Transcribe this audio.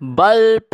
bulb